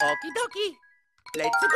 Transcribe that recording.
Okie dokie. Let's go.